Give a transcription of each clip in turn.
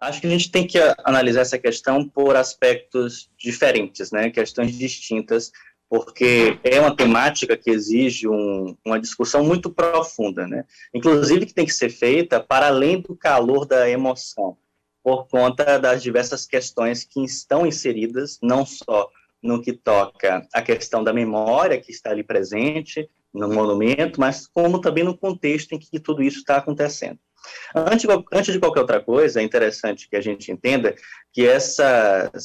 Acho que a gente tem que analisar essa questão por aspectos diferentes, né? Questões distintas, porque é uma temática que exige um, uma discussão muito profunda, né? Inclusive que tem que ser feita para além do calor da emoção, por conta das diversas questões que estão inseridas, não só no que toca a questão da memória que está ali presente no monumento, mas como também no contexto em que tudo isso está acontecendo. Antes, antes de qualquer outra coisa, é interessante que a gente entenda que,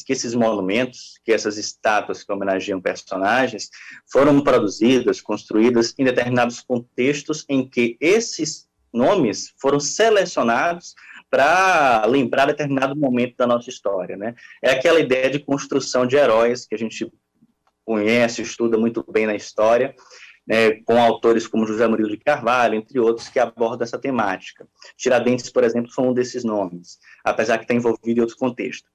que esses monumentos, que essas estátuas que homenageiam personagens, foram produzidas, construídas em determinados contextos em que esses nomes foram selecionados para lembrar determinado momento da nossa história, né? É aquela ideia de construção de heróis que a gente conhece, estuda muito bem na história, né, com autores como José Murilo de Carvalho, entre outros, que abordam essa temática. Tiradentes, por exemplo, foi um desses nomes, apesar que está envolvido em outro contexto.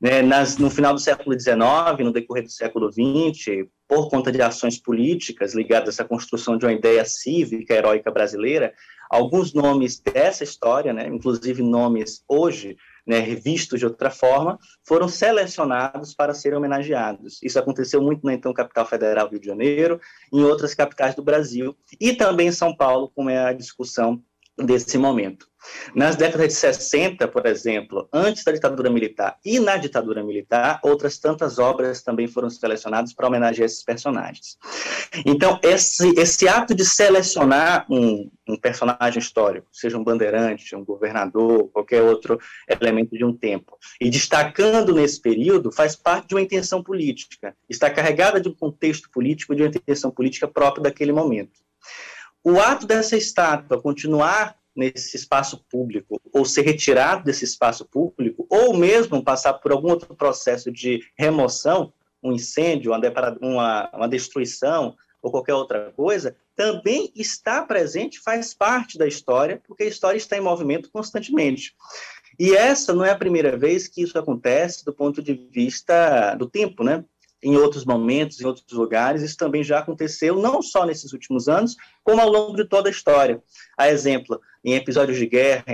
Né, nas, no final do século XIX, no decorrer do século XX, por conta de ações políticas ligadas essa construção de uma ideia cívica, heróica brasileira, alguns nomes dessa história, né, inclusive nomes hoje né, revistos de outra forma, foram selecionados para serem homenageados. Isso aconteceu muito na então capital federal Rio de Janeiro, em outras capitais do Brasil e também em São Paulo, como é a discussão desse momento. Nas décadas de 60, por exemplo, antes da ditadura militar e na ditadura militar, outras tantas obras também foram selecionadas para homenagear esses personagens. Então, esse, esse ato de selecionar um, um personagem histórico, seja um bandeirante, um governador, qualquer outro elemento de um tempo, e destacando nesse período, faz parte de uma intenção política, está carregada de um contexto político, de uma intenção política própria daquele momento. O ato dessa estátua continuar nesse espaço público, ou ser retirado desse espaço público, ou mesmo passar por algum outro processo de remoção, um incêndio, uma, uma destruição, ou qualquer outra coisa, também está presente, faz parte da história, porque a história está em movimento constantemente. E essa não é a primeira vez que isso acontece do ponto de vista do tempo, né? em outros momentos, em outros lugares, isso também já aconteceu, não só nesses últimos anos, como ao longo de toda a história. A exemplo, em episódios de guerra,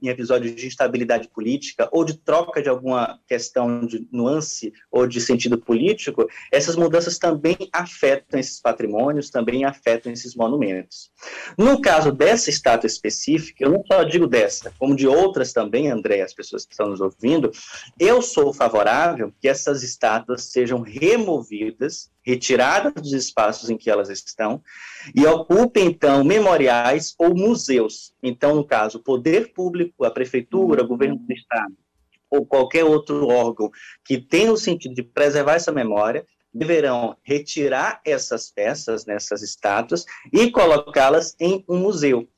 em episódios de instabilidade política, ou de troca de alguma questão de nuance ou de sentido político, essas mudanças também afetam esses patrimônios, também afetam esses monumentos. No caso dessa estátua específica, eu não só digo dessa, como de outras também, André, as pessoas que estão nos ouvindo, eu sou favorável que essas estátuas sejam removidas retiradas dos espaços em que elas estão e ocupem, então, memoriais ou museus. Então, no caso, o poder público, a prefeitura, o governo do estado, ou qualquer outro órgão que tenha o sentido de preservar essa memória, deverão retirar essas peças, nessas estátuas, e colocá-las em um museu.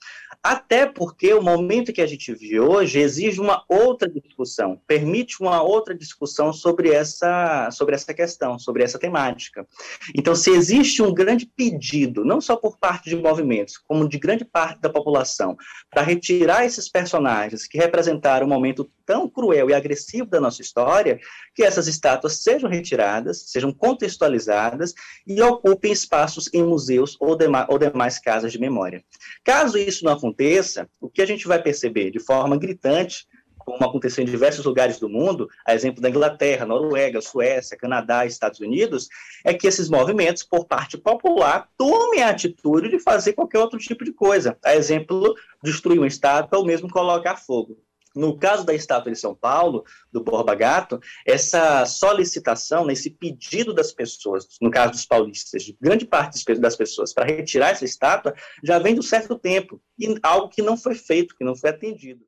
Até porque o momento que a gente vive hoje exige uma outra discussão, permite uma outra discussão sobre essa, sobre essa questão, sobre essa temática. Então, se existe um grande pedido, não só por parte de movimentos, como de grande parte da população, para retirar esses personagens que representaram um momento tão cruel e agressivo da nossa história, que essas estátuas sejam retiradas, sejam contextualizadas e ocupem espaços em museus ou, dema ou demais casas de memória. Caso isso não aconteça, o que a gente vai perceber de forma gritante, como aconteceu em diversos lugares do mundo, a exemplo da Inglaterra, Noruega, Suécia, Canadá, Estados Unidos, é que esses movimentos, por parte popular, tomem a atitude de fazer qualquer outro tipo de coisa. A exemplo, destruir uma estátua ou mesmo colocar fogo. No caso da estátua de São Paulo, do Borba Gato, essa solicitação, esse pedido das pessoas, no caso dos paulistas, de grande parte das pessoas, para retirar essa estátua, já vem de um certo tempo, e algo que não foi feito, que não foi atendido.